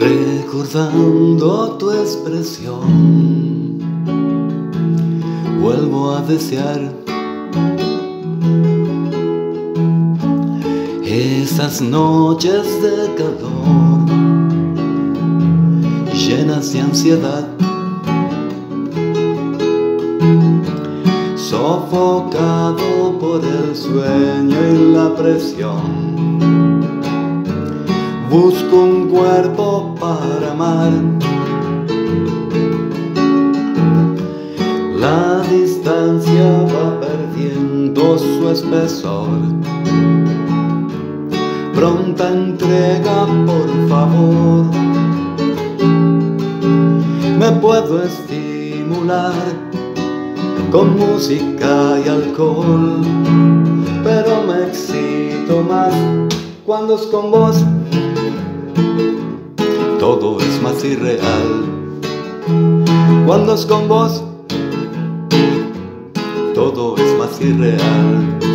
Recordando tu expresión, vuelvo a desear esas noches de calor llenas de ansiedad, sofocado por el sueño y la presión busco un cuerpo para amar. La distancia va perdiendo su espesor. Pronta entrega, por favor. Me puedo estimular con música y alcohol, pero me excito más cuando es con vos todo es más irreal. Cuando es con vos, todo es más irreal.